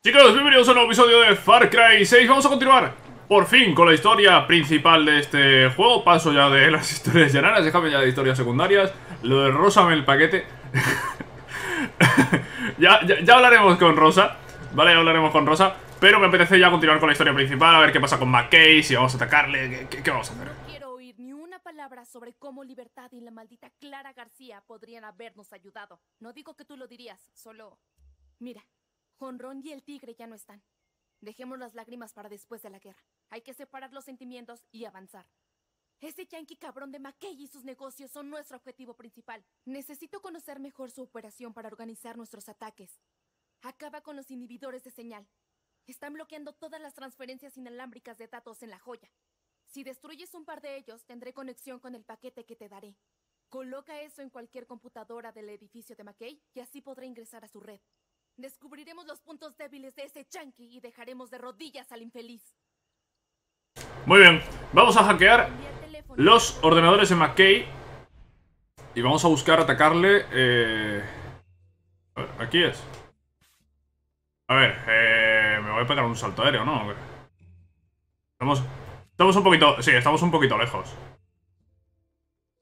Chicos, bienvenidos a un nuevo episodio de Far Cry 6 Vamos a continuar, por fin, con la historia principal de este juego. Paso ya de las historias llananas, déjame ya de historias secundarias. Lo de Rosa en el paquete. Ya, ya, hablaremos con Rosa Vale, ya hablaremos con Rosa Pero me apetece ya continuar con la historia principal A ver qué pasa con McKay, si vamos a atacarle ¿Qué, qué, vamos a hacer? No quiero oír ni una palabra sobre cómo Libertad y la maldita Clara García podrían habernos ayudado. No digo que tú lo dirías, solo... Mira, Jonrón y el tigre ya no están. Dejemos las lágrimas para después de la guerra. Hay que separar los sentimientos y avanzar. Ese yankee cabrón de McKay y sus negocios son nuestro objetivo principal. Necesito conocer mejor su operación para organizar nuestros ataques. Acaba con los inhibidores de señal. Están bloqueando todas las transferencias inalámbricas de datos en la joya. Si destruyes un par de ellos, tendré conexión con el paquete que te daré. Coloca eso en cualquier computadora del edificio de McKay y así podré ingresar a su red. Descubriremos los puntos débiles de ese chunky y dejaremos de rodillas al infeliz. Muy bien, vamos a hackear los ordenadores de McKay y vamos a buscar atacarle. Eh... aquí es. A ver, eh... me voy a pegar un salto aéreo, ¿no? Estamos, estamos un poquito... Sí, estamos un poquito lejos.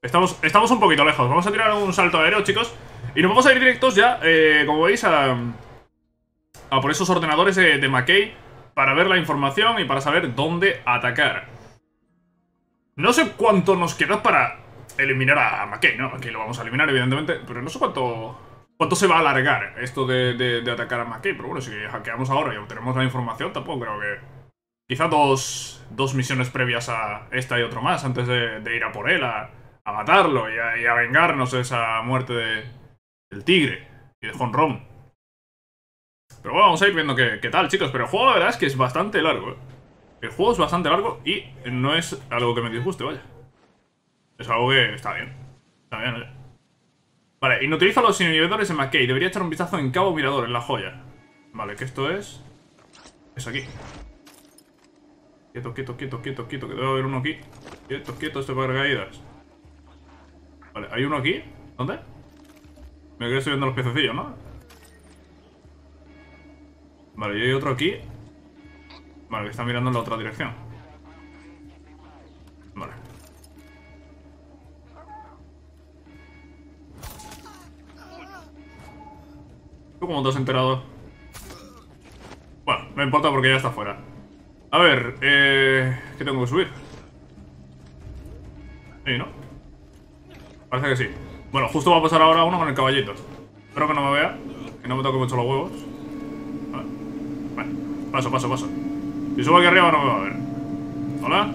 Estamos, estamos un poquito lejos. Vamos a tirar un salto aéreo, chicos. Y nos vamos a ir directos ya, eh, como veis, a a por esos ordenadores de, de McKay para ver la información y para saber dónde atacar. No sé cuánto nos queda para eliminar a McKay, ¿no? Aquí lo vamos a eliminar, evidentemente, pero no sé cuánto... ¿Cuánto se va a alargar esto de, atacar a McKay? Pero bueno, si hackeamos ahora y obtenemos la información, tampoco creo que... Quizá dos, dos misiones previas a esta y otro más, antes de, ir a por él, a, matarlo y a, vengarnos de esa muerte de, del tigre y de Honron. Pero bueno, vamos a ir viendo qué, tal, chicos. Pero el juego la verdad es que es bastante largo, ¿eh? El juego es bastante largo y no es algo que me disguste, vaya. Es algo que está bien. Está bien, oye. Vale, inutiliza los inhibidores de McKay. Debería echar un vistazo en Cabo Mirador, en la joya. Vale, que esto es... Es aquí. Quieto, quieto, quieto, quieto, quieto, que debe haber uno aquí. Quieto, quieto, este paracaídas. Vale, ¿hay uno aquí? ¿Dónde? Me quedé subiendo los piececillos, ¿no? Vale, y hay otro aquí. Vale, que está mirando en la otra dirección. Vale. ¿Tú cómo te has enterado? Bueno, no importa porque ya está fuera. A ver, eh... ¿Qué tengo que subir? Sí, ¿no? Parece que sí. Bueno, justo va a pasar ahora uno con el caballito. Espero que no me vea. Que no me toque mucho los huevos. Paso, paso, paso. Si subo aquí arriba no me va a ver. Hola.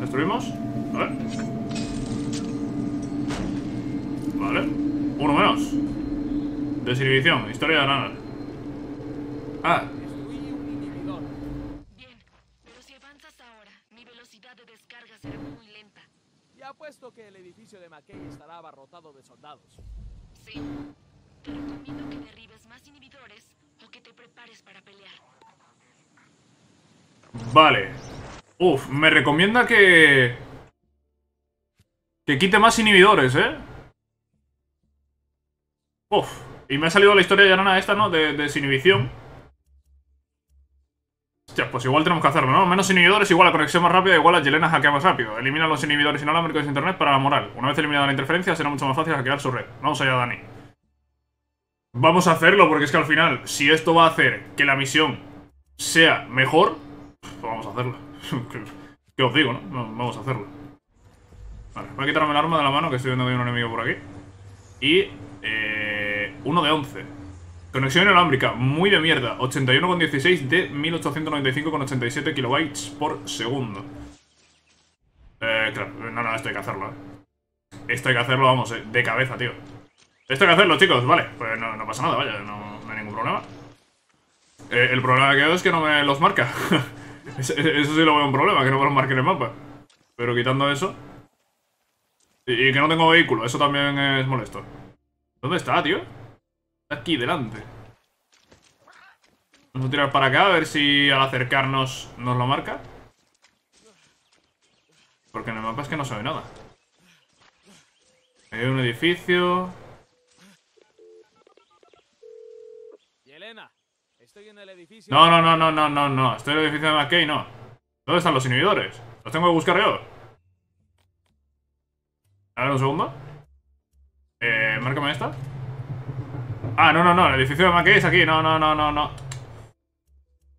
¿Destruimos? A ver. Vale. Uno menos. Desinhibición. Historia de nada. Ah. Bien, pero si avanzas ahora, mi velocidad de descarga será muy lenta. Ya apuesto que el edificio de McKay estará abarrotado de soldados. Sí. Te recomiendo que derribes más inhibidores o que te prepares para pelear. Vale. Uf, me recomienda que... Que quite más inhibidores, ¿eh? Uf. Y me ha salido la historia de Yanana esta, ¿no? De, desinhibición. Hostia, pues igual tenemos que hacerlo, ¿no? Menos inhibidores, igual a conexión más rápida, igual a Yelena hackea más rápido. Elimina los inhibidores inalámbricos de internet para la moral. Una vez eliminada la interferencia, será mucho más fácil hackear su red. Vamos allá, Dani. Vamos a hacerlo, porque es que al final, si esto va a hacer que la misión sea mejor, pues vamos a hacerlo. ¿Qué os digo, no? Vamos a hacerlo. Vale, voy a quitarme el arma de la mano, que estoy viendo que un enemigo por aquí. Y... Eh, uno de 11. Conexión inalámbrica, muy de mierda. 81,16 de 1895,87 kilobytes por segundo. Eh, claro, no, no, esto hay que hacerlo, eh. Esto hay que hacerlo, vamos, eh, de cabeza, tío. Esto hay que hacerlo, chicos, vale. Pues no, pasa nada, vaya, no, no hay ningún problema. Eh, el problema que veo es que no me los marca. Eso sí lo veo un problema, que no me los marque en el mapa. Pero quitando eso... Y, que no tengo vehículo, eso también es molesto. ¿Dónde está, tío? Está aquí, delante. Vamos a tirar para acá, a ver si al acercarnos nos lo marca. Porque en el mapa es que no se ve nada. Hay un edificio... Yelena, No, no, no, no, no, no, no. Estoy en el edificio de McKay, no. ¿Dónde están los inhibidores? ¿Los tengo que buscar yo? A ver, un segundo. Eh, márcame esta. Ah, no, no, no. El edificio de McKay es aquí. No, no, no, no, no.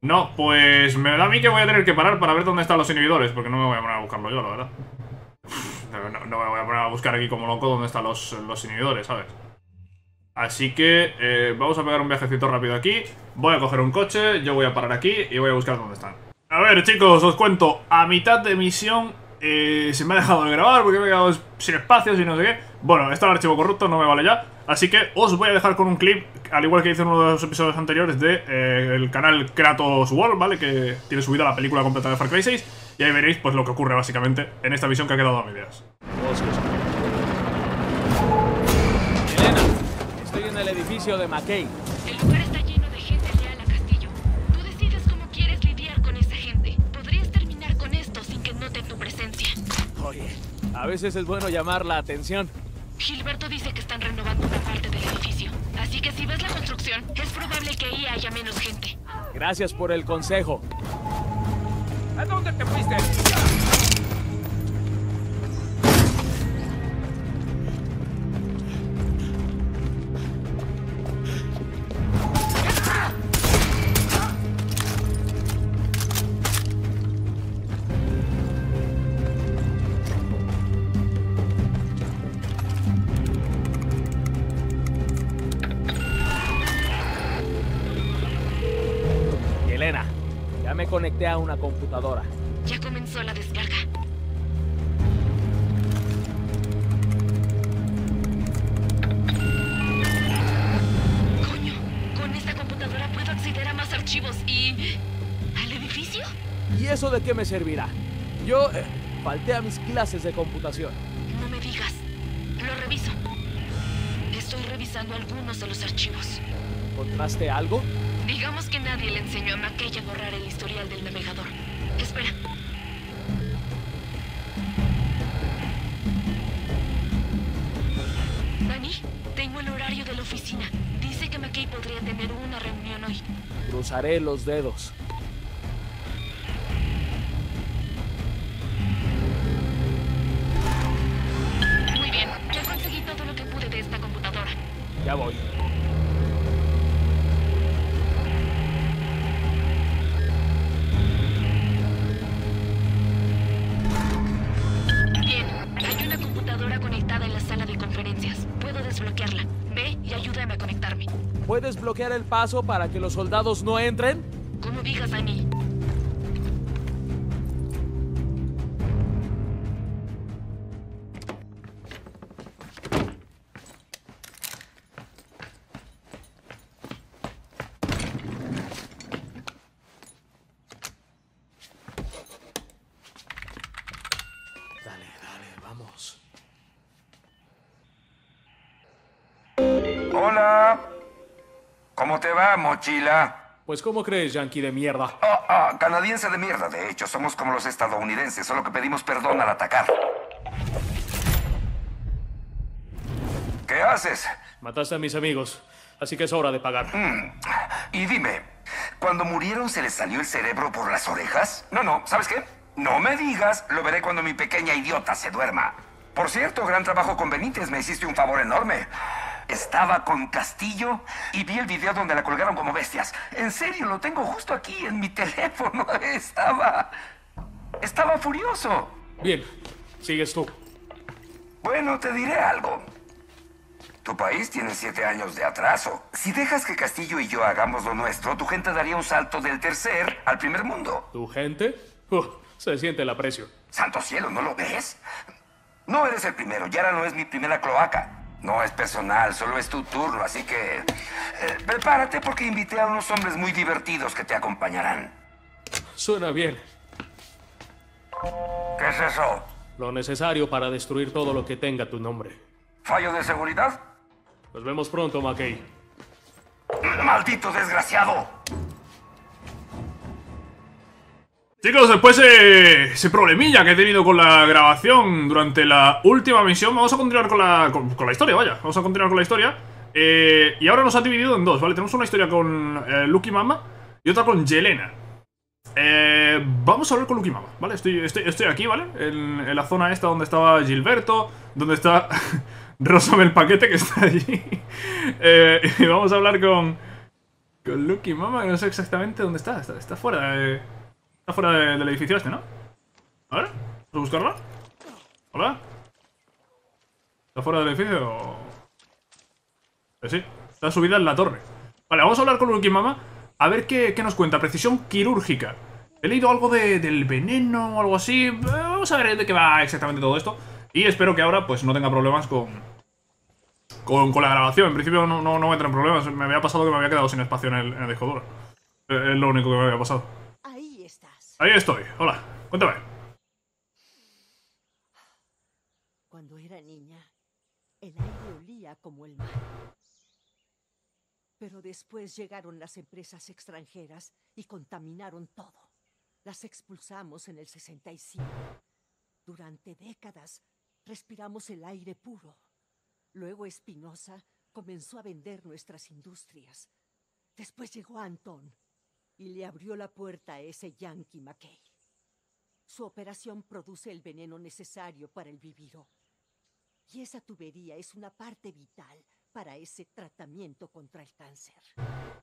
No, pues me da a mí que voy a tener que parar para ver dónde están los inhibidores, porque no me voy a poner a buscarlo yo, la verdad. No me voy a poner a buscar aquí como loco dónde están los, los inhibidores, ¿sabes? Así que eh, vamos a pegar un viajecito rápido aquí. Voy a coger un coche, yo voy a parar aquí y voy a buscar dónde están. A ver, chicos, os cuento. A mitad de misión eh, se me ha dejado de grabar porque me he quedado sin espacios y no sé qué. Bueno, está el archivo corrupto, no me vale ya. Así que os voy a dejar con un clip, al igual que hice en uno de los episodios anteriores de eh, canal Kratos World, ¿vale? Que tiene subida la película completa de Far Cry 6. Y ahí veréis pues lo que ocurre básicamente en esta misión que ha quedado a medias. Edificio de McKay. El lugar está lleno de gente leal a Castillo. Tú decides cómo quieres lidiar con esa gente. Podrías terminar con esto sin que noten tu presencia. Oye, a veces es bueno llamar la atención. Gilberto dice que están renovando una parte del edificio. Así que si ves la construcción, es probable que ahí haya menos gente. Gracias por el consejo. ¿A dónde te fuiste? Ya me conecté a una computadora. Ya comenzó la descarga. Coño, con esta computadora puedo acceder a más archivos y... ¿Al edificio? ¿Y eso de qué me servirá? Yo eh, falté a mis clases de computación. No me digas. Lo reviso. Estoy revisando algunos de los archivos. ¿Encontraste algo? Digamos que nadie le enseñó a McKay a borrar el historial del navegador. Espera. Dani, tengo el horario de la oficina. Dice que McKay podría tener una reunión hoy. Cruzaré los dedos. Muy bien, ya conseguí todo lo que pude de esta computadora. Ya voy. ¿Puedes bloquear el paso para que los soldados no entren? Como digas, Dani. Mochila? Pues ¿cómo crees, yankee de mierda? Ah, ah, canadiense de mierda, de hecho. Somos como los estadounidenses, solo que pedimos perdón al atacar. ¿Qué haces? Mataste a mis amigos, así que es hora de pagar. Y dime, ¿cuando murieron se les salió el cerebro por las orejas? No, no, ¿sabes qué? No me digas, lo veré cuando mi pequeña idiota se duerma. Por cierto, gran trabajo con Benítez, me hiciste un favor enorme. Estaba con Castillo y vi el video donde la colgaron como bestias. En serio, lo tengo justo aquí en mi teléfono. Estaba... Estaba furioso. Bien, sigues tú. Bueno, te diré algo. Tu país tiene siete años de atraso. Si dejas que Castillo y yo hagamos lo nuestro, tu gente daría un salto del tercer al primer mundo. ¿Tu gente? Se siente el aprecio. Santo cielo, ¿no lo ves? No eres el primero, Yara no es mi primera cloaca. No es personal, solo es tu turno, así que... eh, prepárate porque invité a unos hombres muy divertidos que te acompañarán. Suena bien. ¿Qué es eso? Lo necesario para destruir todo lo que tenga tu nombre. ¿Fallo de seguridad? Nos vemos pronto, McKay. ¡Maldito desgraciado! Chicos, después de ese problemilla que he tenido con la grabación durante la última misión, vamos a continuar con la, con, la historia, vaya. Vamos a continuar con la historia. Eh, y ahora nos ha dividido en dos, ¿vale? Tenemos una historia con eh, Lucky Mama y otra con Yelena. Eh, vamos a hablar con Lukimama, ¿vale? Estoy, estoy, estoy aquí, ¿vale? En, la zona esta donde estaba Gilberto, donde está Rosamel Paquete, que está allí. Eh, y vamos a hablar con, con Lukimama, que no sé exactamente dónde está. Está, está fuera, de, está fuera de- del edificio este, ¿no? A ver, ¿vamos a buscarla? ¿Hola? ¿Está fuera del edificio? Eh, sí, está subida en la torre. Vale, vamos a hablar con Lukimama a ver qué, nos cuenta. Precisión quirúrgica. He leído algo de- del veneno o algo así. Eh, Vamos a ver de qué va exactamente todo esto. Y espero que ahora pues no tenga problemas con, con, la grabación. En principio no, no, no a tener problemas. Me había pasado que me había quedado sin espacio en el, en el disco duro. Eh, Es lo único que me había pasado. Ahí estoy. Hola, cuéntame. Cuando era niña, el aire olía como el mar. Pero después llegaron las empresas extranjeras y contaminaron todo. Las expulsamos en el 65. Durante décadas respiramos el aire puro. Luego Espinosa comenzó a vender nuestras industrias. Después llegó Anton y le abrió la puerta a ese Yankee McKay. Su operación produce el veneno necesario para el viviro. Y esa tubería es una parte vital para ese tratamiento contra el cáncer.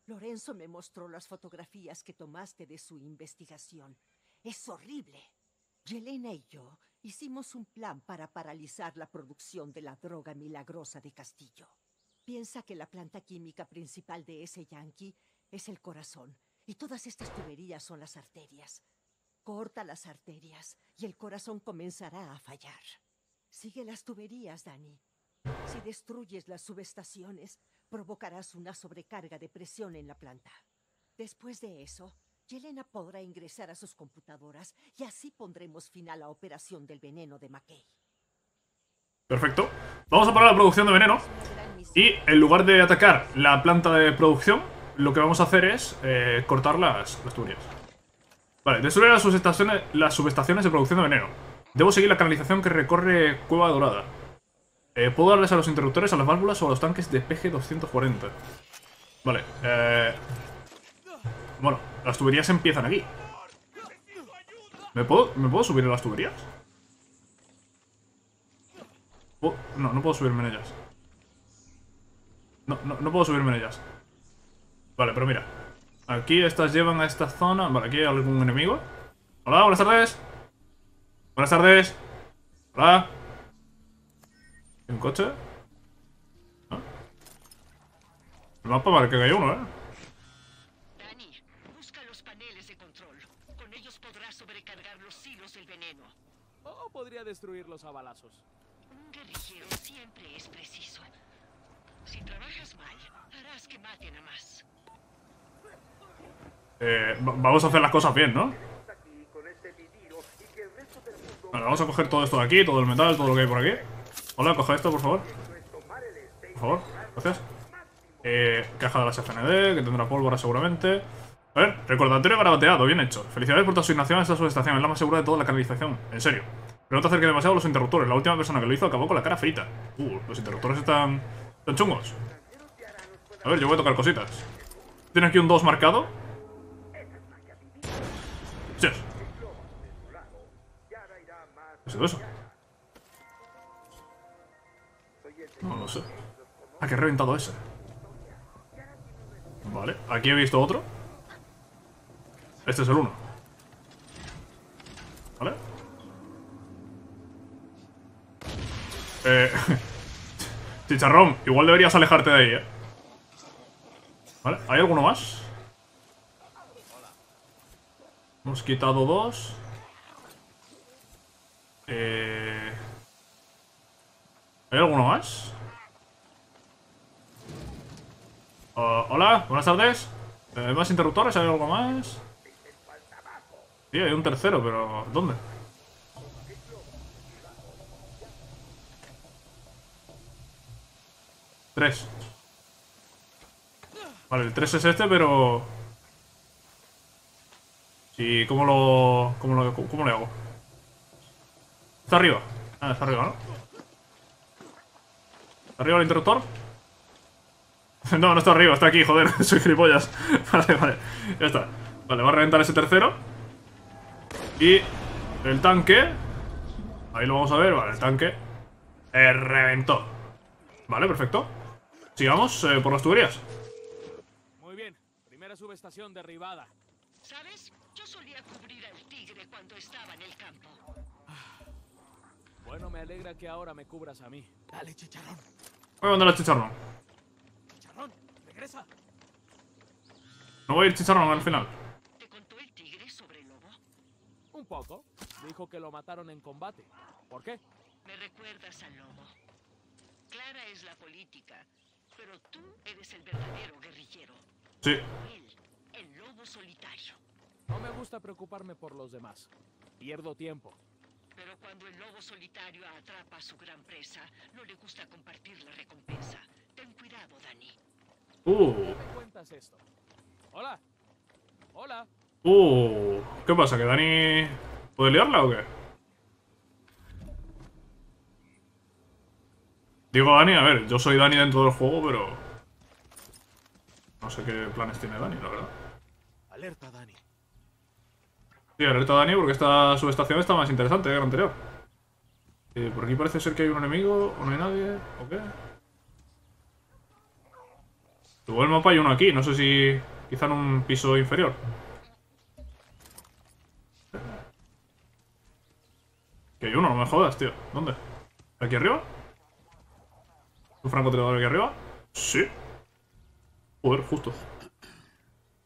Lorenzo me mostró las fotografías que tomaste de su investigación. Es horrible. Yelena y yo hicimos un plan para paralizar la producción de la droga milagrosa de Castillo. Piensa que la planta química principal de ese yankee es el corazón y todas estas tuberías son las arterias. Corta las arterias y el corazón comenzará a fallar. Sigue las tuberías, Dani. Si destruyes las subestaciones, provocarás una sobrecarga de presión en la planta. Después de eso, Yelena podrá ingresar a sus computadoras y así pondremos fin a la operación del veneno de McKay. Perfecto. Vamos a parar la producción de veneno. Y en lugar de atacar la planta de producción, lo que vamos a hacer es eh, cortar las, tuberías. Vale, destruir las subestaciones, las subestaciones de producción de veneno. Debo seguir la canalización que recorre Cueva Dorada. Eh, Puedo darles a los interruptores, a las válvulas o a los tanques de PG-240. Vale, eh... Bueno, las tuberías empiezan aquí. ¿Me puedo, ¿Me puedo subir a las tuberías? No, no puedo subirme en ellas. No, no, no puedo subirme en ellas. Vale, pero mira. Aquí estas llevan a esta zona. Vale, aquí hay algún enemigo. Hola, buenas tardes. Buenas tardes. Hola. ¿Hay un coche? ¿No? El mapa parece que hay uno, ¿eh? Dani, busca los paneles de control. Con ellos podrás sobrecargar los hilos del veneno. O podría destruirlos a balazos. Un guerrillero siempre es preciso. Si trabajas mal, harás que maten a más. Eh, va- vamos a hacer las cosas bien, ¿no? Vale, vamos a coger todo esto de aquí, todo el metal, todo lo que hay por aquí. Hola, coge esto, por favor. Por favor, gracias. Eh, caja de las FND, que tendrá pólvora seguramente. A ver, recordatorio garabateado, bien hecho. Felicidades por tu asignación a esta subestación, es la más segura de toda la canalización, en serio. Pero no te acerques demasiado a los interruptores, la última persona que lo hizo acabó con la cara frita. Uh, los interruptores están... están chungos. A ver, yo voy a tocar cositas. Tiene aquí un 2 marcado. Sí. ¿Qué es eso? No lo sé. Ah, que he reventado ese. Vale, aquí he visto otro. Este es el uno. ¿Vale? Eh... Chicharrón, igual deberías alejarte de ahí, ¿eh? ¿Vale? ¿Hay alguno más? Hemos quitado dos. Eh... ¿Hay alguno más? Hola, buenas tardes. Eh, ¿Más interruptores? ¿Hay algo más? Sí, hay un tercero, pero ¿dónde? Tres. Vale, el 3 es este, pero... Sí, ¿cómo lo... cómo lo, cómo le hago? Está arriba. Ah, está arriba, ¿no? ¿Está arriba el interruptor? No, no está arriba, está aquí, joder, soy gilipollas. Vale, vale, ya está. Vale, va a reventar ese tercero. Y el tanque. Ahí lo vamos a ver, vale, el tanque. Eh, reventó. Vale, perfecto. Sigamos eh, por las tuberías. Muy bien. Primera subestación derribada. ¿Sabes? Yo solía cubrir al tigre cuando estaba en el campo. Bueno, me alegra que ahora me cubras a mí. Dale, chicharrón. Voy a mandar al chicharrón. Chicharrón, regresa. No voy a ir chicharrón al final. ¿Te contó el tigre sobre el lobo? Un poco. Dijo que lo mataron en combate. ¿Por qué? Me recuerdas al lobo. Clara es la política, pero tú eres el verdadero guerrillero. Sí. Él, el lobo solitario. No me gusta preocuparme por los demás. Pierdo tiempo. Pero cuando el lobo solitario atrapa a su gran presa, no le gusta compartir la recompensa. Ten cuidado, Dani. Uh. ¿Qué me cuentas esto? Hola. Hola. Uh. ¿Qué pasa? ¿Que Dani puede liarla o qué? Digo Dani, a ver, yo soy Dani dentro del juego, pero... No sé qué planes tiene Dani, la verdad. Alerta, Dani. Sí, alerta Dani porque esta subestación está más interesante que la anterior. Eh, por aquí parece ser que hay un enemigo, o no hay nadie, o qué. Luego el mapa hay uno aquí, no sé si quizá en un piso inferior. Que hay uno, no me jodas, tío. ¿Dónde? ¿Aquí arriba? ¿Un francotirador aquí arriba? Sí. Joder, justo.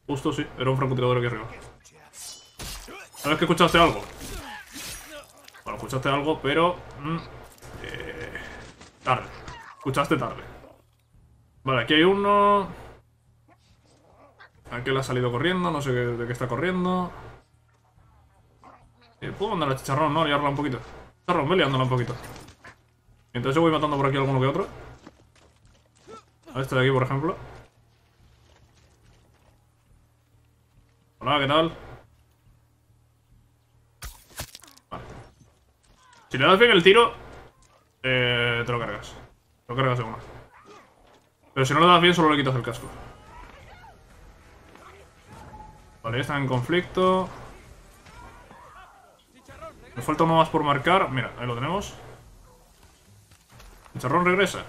Justo sí, era un francotirador aquí arriba. ¿Sabes que escuchaste algo? Bueno, escuchaste algo, pero... mm, eh, tarde. Escuchaste tarde. Vale, aquí hay uno... Aquel ha salido corriendo, no sé de qué está corriendo. Eh, Puedo mandar a Chicharrón, ¿no? Liarla un poquito. Chicharrón, ve liándola un poquito. Entonces yo voy matando por aquí alguno que otro. A este de aquí, por ejemplo. Hola, ¿qué tal? Si le das bien el tiro, eh, te lo cargas. Lo cargas de una. Pero si no le das bien, solo le quitas el casco. Vale, están en conflicto. Me falta uno más por marcar. Mira, ahí lo tenemos. Chicharrón regresa.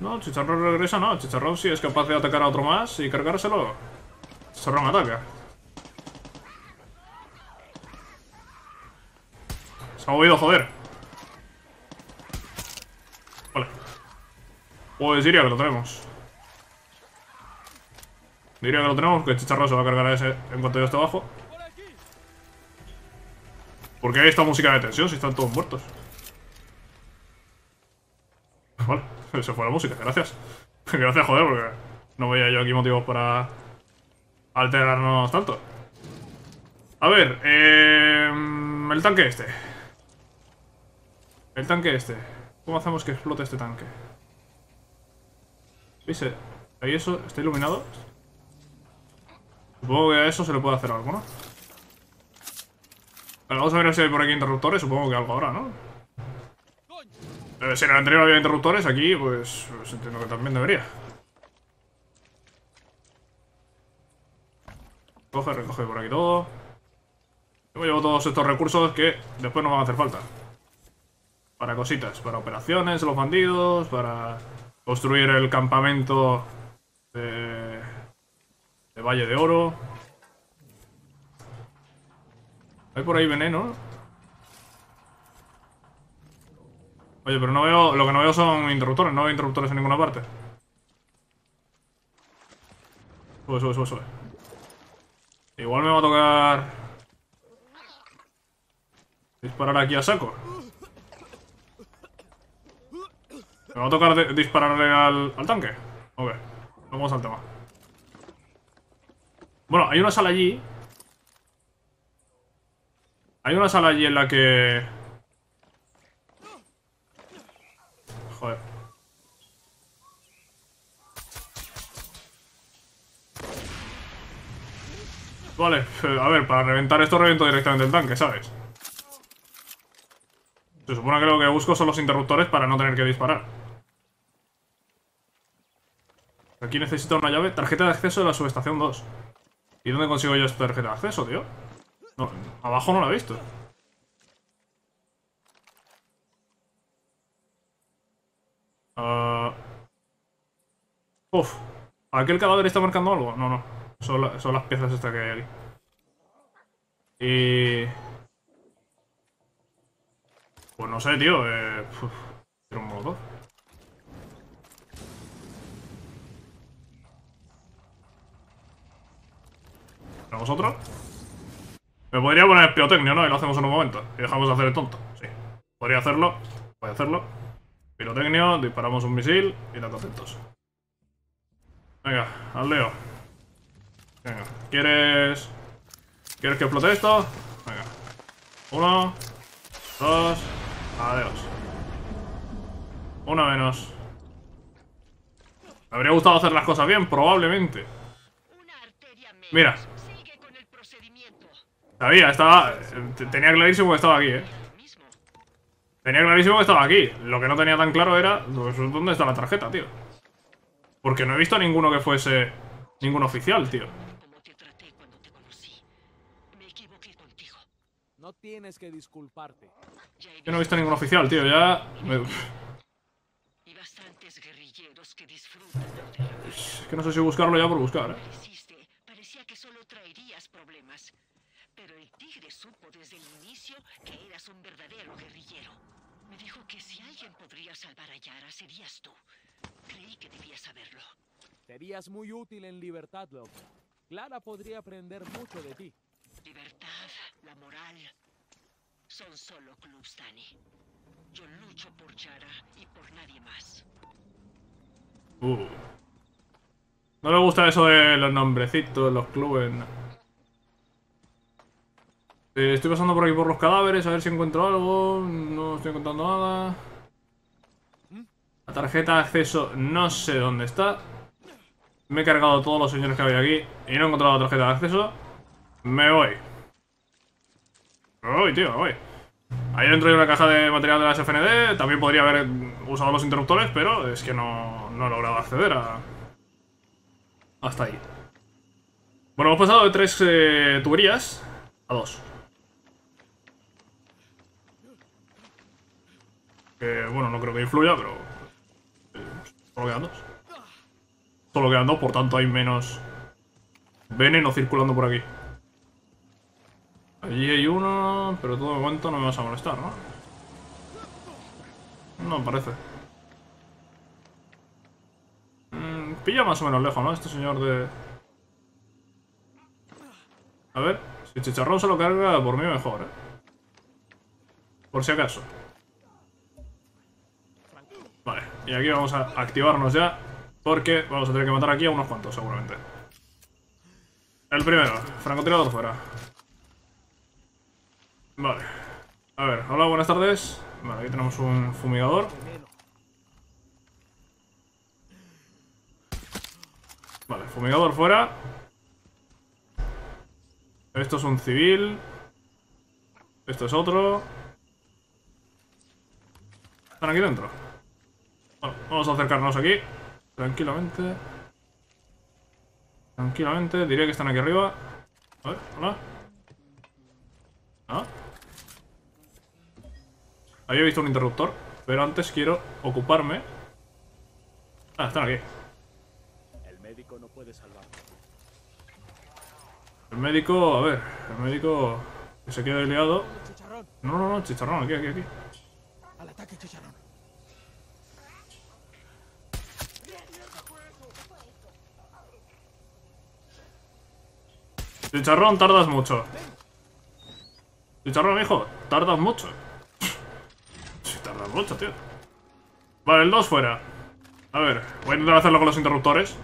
No, Chicharrón regresa, no. Chicharrón sí es capaz de atacar a otro más y cargárselo. Chicharrón ataca. Se ha movido, joder. Vale. Pues diría que lo tenemos. Diría que lo tenemos, que Chicharrón se va a cargar a ese en cuanto yo esté abajo. ¿Por qué hay esta música de tensión si están todos muertos? Vale, se fue la música, gracias. Gracias, joder, porque no veía yo aquí motivos para alterarnos tanto. A ver, eh, el tanque este. El tanque este. ¿Cómo hacemos que explote este tanque? ¿Veis? Ahí eso, está iluminado. Supongo que a eso se le puede hacer algo, ¿no? Vale, vamos a ver si hay por aquí interruptores. Supongo que algo habrá, ¿no? Eh, si en el anterior había interruptores, aquí pues, pues entiendo que también debería. Coge, recoge por aquí todo. Yo llevo todos estos recursos que después no van a hacer falta. Para cositas, para operaciones, los bandidos, para construir el campamento de, de Valle de Oro. Hay por ahí veneno. Oye, pero no veo. Lo que no veo son interruptores, no veo interruptores en ninguna parte. Sube, sube, sube, sube. Igual me va a tocar. Disparar aquí a saco. ¿Me va a tocar dispararle al, al tanque? Ok, vamos al tema. Bueno, hay una sala allí. Hay una sala allí en la que... Joder. Vale, a ver, para reventar esto reviento directamente el tanque, ¿sabes? Se supone que lo que busco son los interruptores para no tener que disparar. Aquí necesito una llave. Tarjeta de acceso de la subestación 2. ¿Y dónde consigo yo esta tarjeta de acceso, tío? Abajo no la he visto. Ah. Uf. ¿Aquel cadáver está marcando algo? No, no. Son, la- son las piezas estas que hay aquí. Y... Pues no sé, tío. Eh... ¿Tenemos otro? Me podría poner pirotecnia, ¿no? Y lo hacemos en un momento. Y dejamos de hacer el tonto. Sí. Podría hacerlo. Voy a hacerlo. Pirotecnia, disparamos un misil y tan contentos. Venga, al leo. Venga, ¿quieres. ¿Quieres que explote esto? Venga. Uno. Dos. Adiós. Una menos. Me habría gustado hacer las cosas bien, probablemente. Mira. Sigue con el procedimiento. Sabía, estaba. Tenía clarísimo que estaba aquí, eh. Tenía clarísimo que estaba aquí. Lo que no tenía tan claro era. Pues, ¿dónde está la tarjeta, tío? Porque no he visto a ninguno que fuese. Ningún oficial, tío. No tienes que disculparte. Yo no he visto ningún oficial, tío. Ya. me- y bastantes guerrilleros que disfrutan de la Es que no sé si buscarlo ya por buscar, eh. hiciste. Parecía que solo traerías problemas. Pero el tigre supo desde el inicio que eras un verdadero guerrillero. Me dijo que si alguien podría salvar a Yara serías tú. Creí que debías saberlo. Serías muy útil en libertad, loco. Clara podría aprender mucho de ti. Libertad, la moral, son solo clubs, Dani. Yo lucho por Yara y por nadie más. Uh. No le gusta eso de los nombrecitos, los clubes. no. Eh, estoy pasando por aquí por los cadáveres a ver si encuentro algo. No estoy encontrando nada. La tarjeta de acceso no sé dónde está. Me he cargado todos los señores que había aquí y no he encontrado la tarjeta de acceso. Me voy. Me voy, tío, me voy. Ahí dentro hay una caja de material de las FND. También podría haber usado los interruptores, pero es que no, no he logrado acceder a... Hasta ahí. Bueno, hemos pasado de tres eh, tuberías a dos. Que, bueno, no creo que influya, pero... eh, solo quedan dos. Solo quedan dos, por tanto hay menos veneno circulando por aquí. Allí hay uno, pero todo momento no me vas a molestar, ¿no? No parece. Mm, pilla más o menos lejos, ¿no? Este señor de... A ver, si Chicharrón se lo carga, por mí mejor, ¿eh? Por si acaso. Vale, y aquí vamos a activarnos ya, porque vamos a tener que matar aquí a unos cuantos, seguramente. El primero, francotirador fuera. Vale. A ver, hola, buenas tardes. Vale, aquí tenemos un fumigador. Vale, fumigador fuera. Esto es un civil. Esto es otro. Están aquí dentro. Bueno, vamos a acercarnos aquí. Tranquilamente. Tranquilamente. Diría que están aquí arriba. A ver, hola. ¿Ah? Había visto un interruptor, pero antes quiero ocuparme. Ah, están aquí. El médico no puede salvarte. El médico, a ver, el médico que se queda liado. No, no, no, chicharrón, aquí, aquí, aquí. al ataque, chicharrón. Chicharrón, tardas mucho. Chicharrón, hijo, tardas mucho. Sí, tardas mucho, tío. Vale, el 2 fuera. A ver, voy a intentar hacerlo con los interruptores.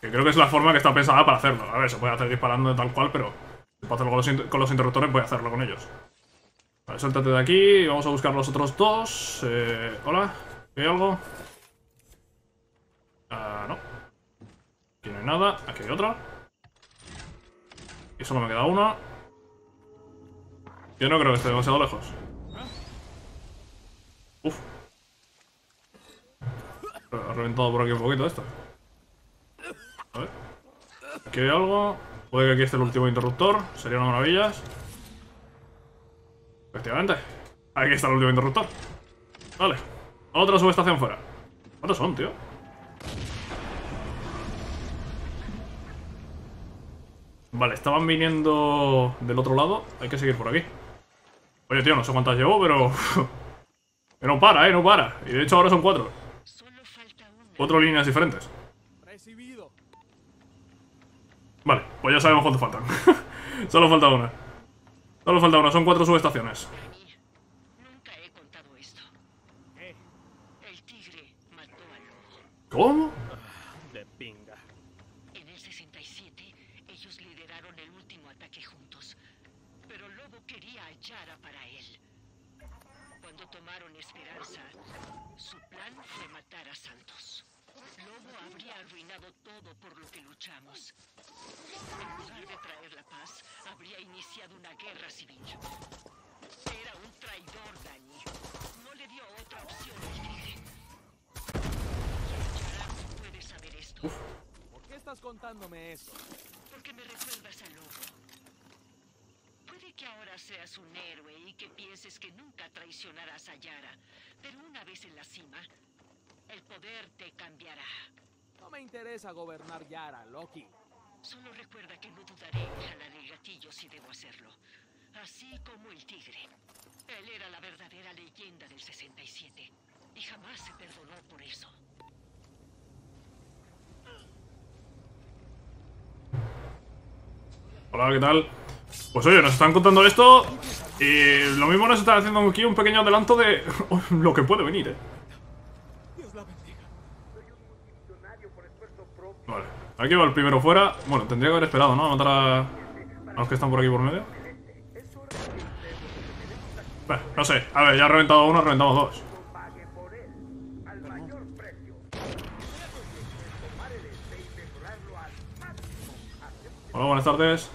Que creo que es la forma que está pensada para hacerlo. A ver, se puede hacer disparando de tal cual, pero si puedo hacerlo con los, con los interruptores, voy a hacerlo con ellos. Vale, suéltate de aquí. Vamos a buscar los otros dos. Eh, Hola, ¿hay algo? Ah, no. No hay nada. Aquí hay otro. Y solo me queda uno. Yo no creo que esté demasiado lejos. Uf. Ha reventado por aquí un poquito esto. A ver. Aquí hay algo. Puede que aquí esté el último interruptor. Sería una maravilla. Efectivamente. Aquí está el último interruptor. Vale. Otra subestación fuera. ¿Cuántos son, tío? Vale, estaban viniendo del otro lado. Hay que seguir por aquí. Oye, tío, no sé cuántas llevo, pero... que no para, eh, no para. Y de hecho ahora son cuatro. Cuatro líneas diferentes. Vale, pues ya sabemos cuánto faltan. Solo falta una. Solo falta una, son cuatro subestaciones. Dani, nunca he contado esto. ¿Qué? El tigre mató al lobo. ¿Cómo? De pinga. En el 67, ellos lideraron el último ataque juntos. Pero Lobo quería a Yara para él. Cuando tomaron Esperanza, su plan fue matar a Santos. Lobo habría arruinado todo por lo que luchamos. En lugar de traer la paz, habría iniciado una guerra civil. Era un traidor, Dani. No le dio otra opción al puede saber esto. ¿Por qué estás contándome eso? Porque me recuerdas a Lobo. Ahora seas un héroe y que pienses que nunca traicionarás a Yara, pero una vez en la cima, el poder te cambiará. No me interesa gobernar Yara, Loki. Solo recuerda que no dudaré en jalar el gatillo si debo hacerlo. Así como el tigre. Él era la verdadera leyenda del 67 y jamás se perdonó por eso. Hola, ¿qué tal? Pues oye, nos están contando esto y lo mismo nos están haciendo aquí un pequeño adelanto de lo que puede venir, eh. Vale, aquí va el primero fuera. Bueno, tendría que haber esperado, ¿no? A matar a, a los que están por aquí por medio. Bueno, no sé. A ver, ya ha reventado uno, reventamos dos. Hola, buenas tardes.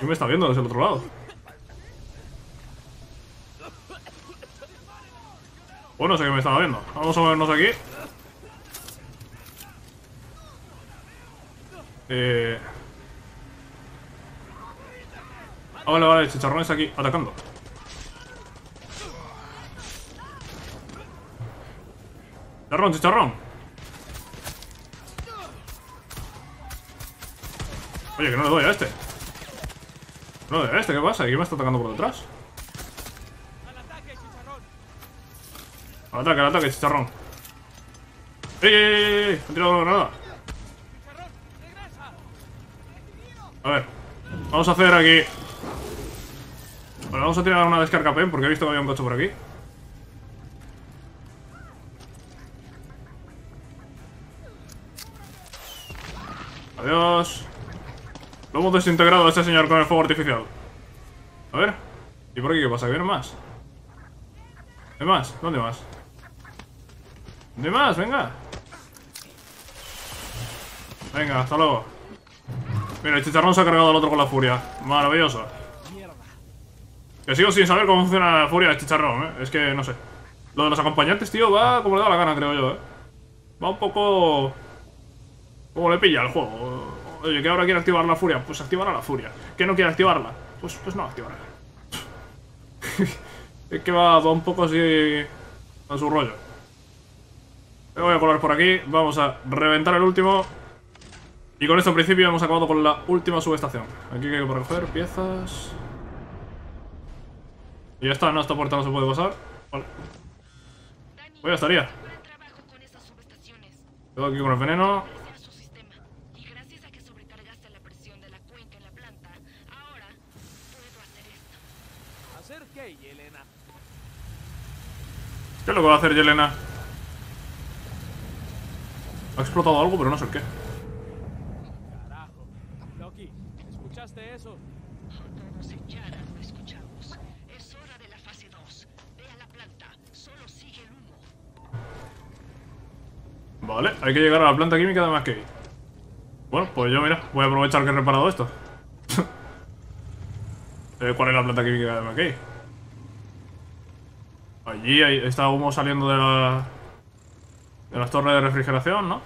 ¿Quién me está viendo desde el otro lado? Bueno, sé que me estaba viendo. Vamos a movernos aquí. Eh... Ah, vale, vale, el chicharrón está aquí, atacando. Chicharrón, chicharrón. Oye, que no le doy a este. No este, ¿qué pasa? ¿Quién me está atacando por detrás? ¡Al ataque! Al ataque, chicharrón. ¡Ey, ey, ey! ¡Han tirado una granada! A ver, vamos a hacer aquí. Bueno, vamos a tirar una descarga pen porque he visto que había un coche por aquí. Adiós. Lo hemos desintegrado a este señor con el fuego artificial. A ver. ¿Y por aquí qué pasa? ¿Que vienen más? ¿Hay más? ¿Dónde más? ¿Dónde más? Venga. Venga, hasta luego. Mira, el chicharrón se ha cargado al otro con la furia. Maravilloso. Que sigo sin saber cómo funciona la furia del chicharrón, ¿eh? Es que no sé. Lo de los acompañantes, tío, va como le da la gana, creo yo, ¿eh? Va un poco... Como le pilla el juego. Oye, que ahora quiere activar la furia, pues activará la furia. Que no quiere activarla, pues, pues no activará. es que va, va un poco así... A su rollo. Me voy a colar por aquí. Vamos a reventar el último. Y con esto en principio hemos acabado con la última subestación. Aquí hay que recoger piezas. Y ya está, no, esta puerta no se puede pasar. Vale. Pues ya estaría. Quedo aquí con el veneno. Reiniciar su sistema. Y gracias a que sobrecargaste la presión de la cuenca en la planta, ahora puedo hacer esto. ¿Hacer qué, Yelena? ¿Qué es lo que va a hacer Yelena? Ha explotado algo, pero no sé el qué. Carajo. Loki, ¿escuchaste eso? Todos en Yara lo escuchamos. Es hora de la fase 2. Ve a la planta. Solo sigue el humo. Vale, hay que llegar a la planta química de McKay. Bueno, pues yo, mira, voy a aprovechar que he reparado esto. Eh, ¿Cuál es la planta química de McKay? Allí hay- está humo saliendo de la... De las torres de refrigeración, ¿no?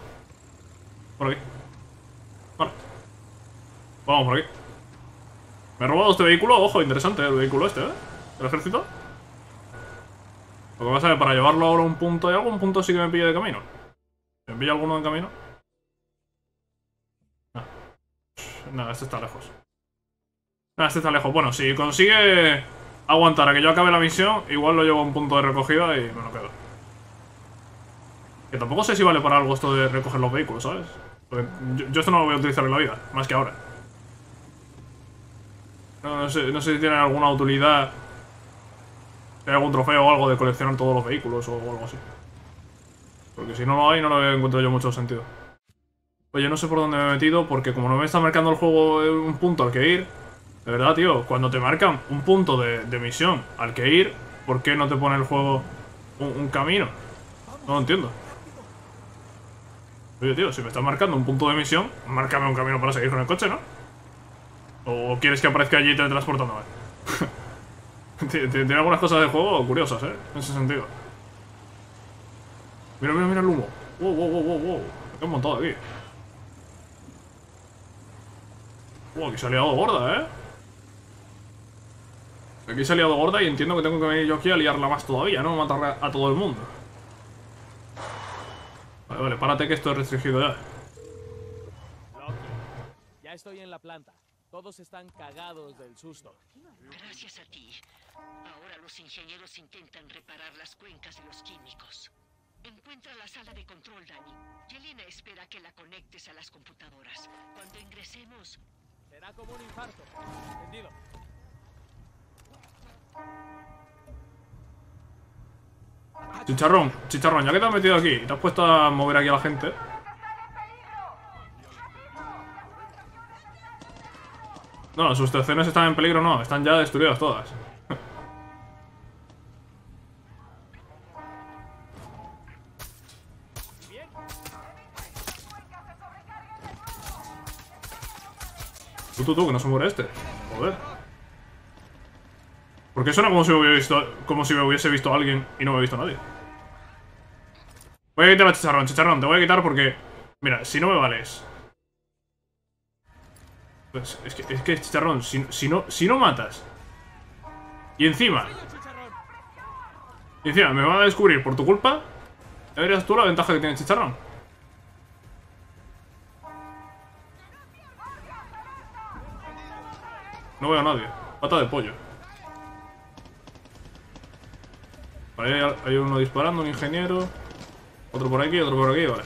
Por aquí. Vale. Vamos por aquí. Me he robado este vehículo, ojo, interesante el vehículo este, ¿eh? El ejército. Lo que pasa es que para llevarlo ahora a un punto, ¿hay algún punto sí que me pilla de camino? ¿Me pilla alguno de camino? No. No, este está lejos. No, este está lejos. Bueno, si consigue aguantar a que yo acabe la misión, igual lo llevo a un punto de recogida y me lo quedo. Que tampoco sé si vale para algo esto de recoger los vehículos, ¿sabes? Yo, esto no lo voy a utilizar en la vida, más que ahora. No, sé, no sé si tiene alguna utilidad. Si hay algún trofeo o algo de coleccionar todos los vehículos o algo así. Porque si no lo hay, no lo encuentro yo mucho sentido. Oye, no sé por dónde me he metido, porque como no me está marcando el juego un punto al que ir, de verdad, tío, cuando te marcan un punto de, de misión al que ir, ¿por qué no te pone el juego un, camino? No lo entiendo. Oye, tío, si me estás marcando un punto de misión, márcame un camino para seguir con el coche, ¿no? ¿O quieres que aparezca allí teletransportándome? Tiene algunas cosas del juego curiosas, ¿eh? En ese sentido. Mira, mira, mira el humo. Wow, wow, wow, wow, wow. He montado aquí. Wow, aquí se ha liado gorda, ¿eh? Aquí se ha liado gorda y entiendo que tengo que venir yo aquí a liarla más todavía, ¿no? Matar a todo el mundo. Vale, vale, párate que esto es restringido ya. Loki, ya estoy en la planta. Todos están cagados del susto. Gracias a ti. Ahora los ingenieros intentan reparar las cuencas de los químicos. Encuentra la sala de control, Dani. Yelena espera que la conectes a las computadoras. Cuando ingresemos, Será como un infarto. Entendido. Chicharrón, chicharrón, ya que te has metido aquí te has puesto a mover aquí a la gente. No, sus estaciones están en peligro, no, están ya destruidas todas. Tú, tú, tú, que no se muere este. Joder. ¿Por qué suena como si hubiese visto, como si me hubiese visto a alguien y no me he visto a nadie? Voy a quitar a chicharrón, chicharrón, te voy a quitar porque... Mira, si no me vales... Pues es que, es chicharrón, si, no, si no matas... Y encima... Y encima me van a descubrir por tu culpa... Ya verías tú la ventaja que tiene chicharrón. No veo a nadie. Pata de pollo. Vale, hay, uno disparando, un ingeniero. Otro por aquí, otro por aquí, vale.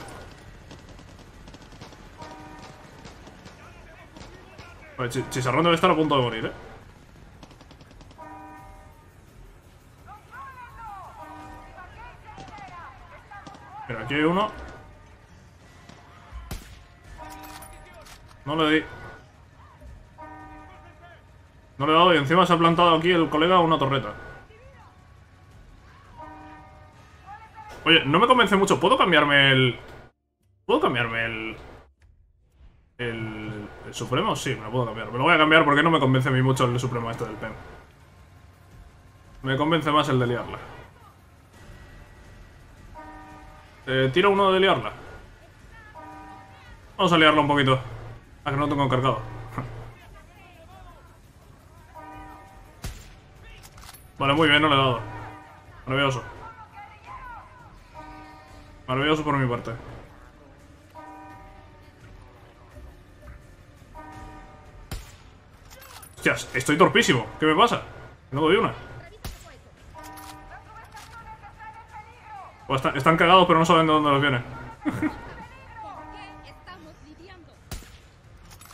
Vale, Chicharrón debe estar a punto de morir, eh. Mira, aquí hay uno. No le di. No le he dado y encima se ha plantado aquí el colega una torreta. Oye, no me convence mucho. ¿Puedo cambiarme el... ¿Puedo cambiarme el... El... el Supremo? Sí, me lo puedo cambiar. Me lo voy a cambiar porque no me convence a mí mucho el Supremo este del PEN. Me convence más el de liarla. Eh, tira uno de liarla. Vamos a liarla un poquito. Ah, que no tengo cargado. Vale, muy bien, no le he dado. Maravilloso. Maravilloso por mi parte. Hostias, estoy torpísimo. ¿Qué me pasa? No doy una. O están, cagados pero no saben de dónde los viene.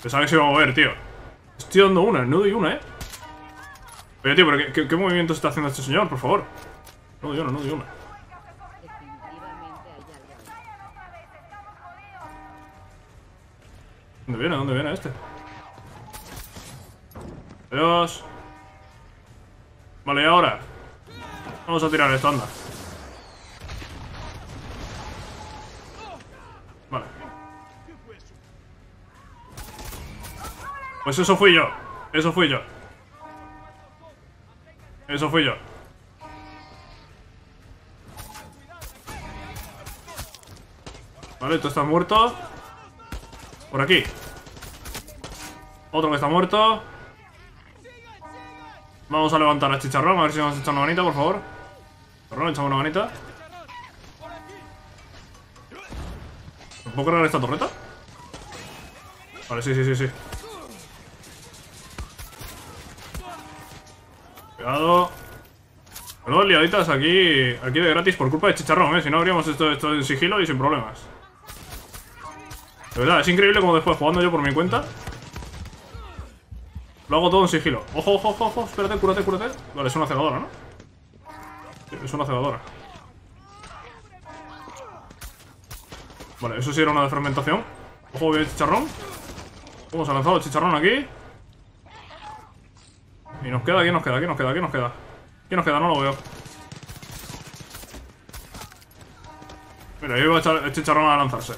Pensaba que se iba a mover, tío. Estoy dando una, no doy una, eh. Oye, tío, pero ¿qué, qué, movimientos está haciendo este señor, por favor? No doy una, no doy una. ¿Dónde viene? ¿Dónde viene este? Adiós. Vale, y ahora. Vamos a tirar esto, anda. Vale. Pues eso fui yo. Eso fui yo. Eso fui yo. Vale, tú estás muerto. Por aquí. Otro que está muerto. Vamos a levantar a Chicharrón, a ver si nos echa una manita, por favor. Chicharrón, echamos una manita. ¿Me puedo cargar esta torreta? Vale, sí, sí, sí, sí. Cuidado. Dos liaditas aquí, aquí de gratis por culpa de Chicharrón, ¿eh? Si no habríamos hecho esto en sigilo y sin problemas. De verdad, es increíble como después jugando yo por mi cuenta Lo hago todo en sigilo Ojo, ojo, ojo, ojo, espérate, cúrate, cúrate Vale, es una cegadora, ¿no? Es una cegadora Vale, eso sí era una de fermentación Ojo, bien chicharrón Vamos a lanzar el chicharrón aquí Y nos queda, ¿quién nos queda? ¿Quién nos queda? ¿Quién nos queda? ¿Quién nos queda? No lo veo Mira, yo iba a echar el chicharrón a lanzarse.